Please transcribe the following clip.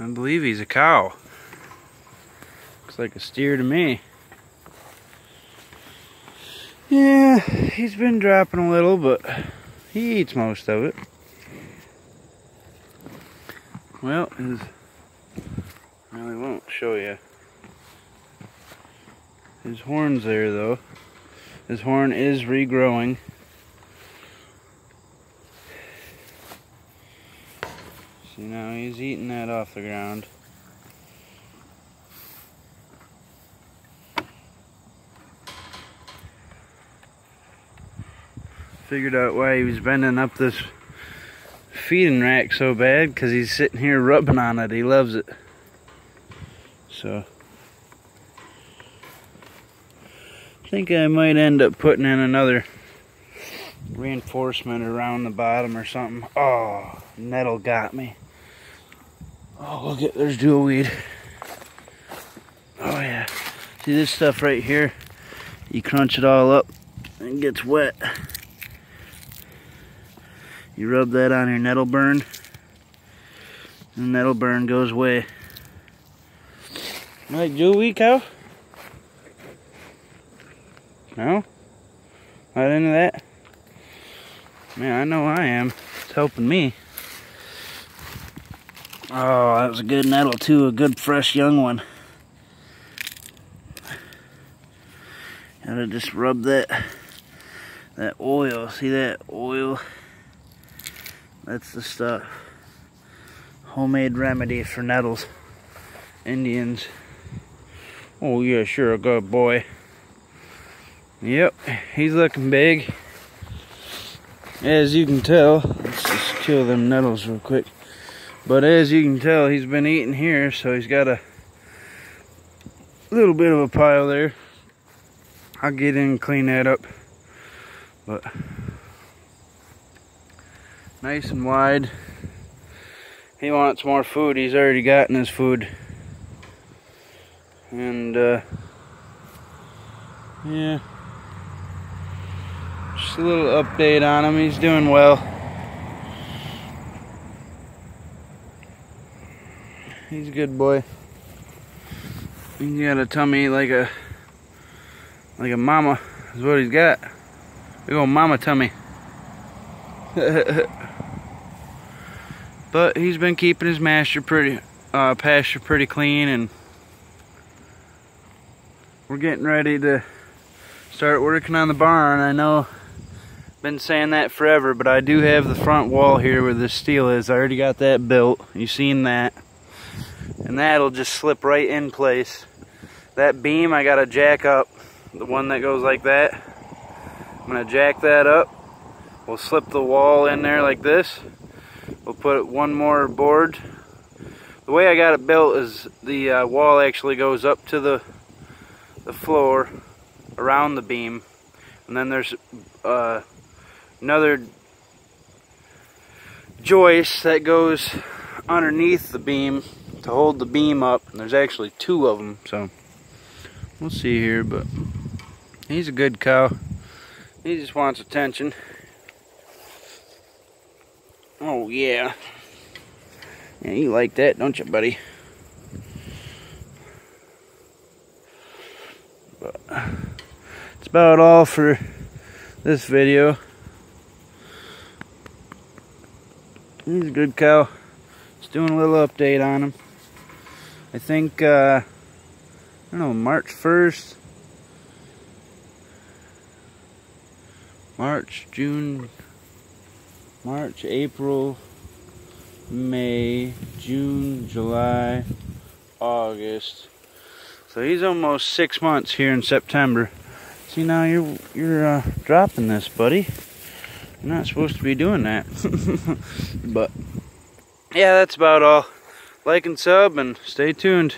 I believe he's a cow. Looks like a steer to me. Yeah, he's been dropping a little, but he eats most of it. Well, his, I really won't show you. His horn's there though. His horn is regrowing. See now he's eating that off the ground. Figured out why he was bending up this feeding rack so bad because he's sitting here rubbing on it. He loves it. So I think I might end up putting in another reinforcement around the bottom or something. Oh, nettle got me. Oh, look at there's weed. Oh yeah. See this stuff right here? You crunch it all up and it gets wet. You rub that on your nettle burn and nettle burn goes away. Like jewelweed cow? No? Not into that? Man, I know I am. It's helping me. Oh, that was a good nettle too, a good fresh young one. Gotta just rub that that oil. See that oil? That's the stuff. Homemade remedy for nettles. Indians. Oh yeah, sure, a good boy. Yep, he's looking big. As you can tell, let's just kill them nettles real quick. But as you can tell, he's been eating here, so he's got a little bit of a pile there. I'll get in and clean that up. But nice and wide. He wants more food. He's already gotten his food. And uh, yeah. Just a little update on him. He's doing well. He's a good boy. He's got a tummy like a like a mama is what he's got. Big old mama tummy. but he's been keeping his master pretty uh, pasture pretty clean and we're getting ready to start working on the barn. I know been saying that forever, but I do have the front wall here where the steel is. I already got that built. You seen that and that'll just slip right in place. That beam I gotta jack up, the one that goes like that. I'm gonna jack that up. We'll slip the wall in there like this. We'll put one more board. The way I got it built is the uh, wall actually goes up to the the floor around the beam and then there's uh, another joist that goes underneath the beam to hold the beam up. And there's actually two of them, so we'll see here. But he's a good cow. He just wants attention. Oh yeah. Yeah, you like that, don't you, buddy? But it's about all for this video. He's a good cow. Just doing a little update on him. I think, uh, I don't know, March 1st. March, June, March, April, May, June, July, August. So he's almost six months here in September. See now you're you're uh, dropping this, buddy. You're not supposed to be doing that. but yeah, that's about all like and sub and stay tuned.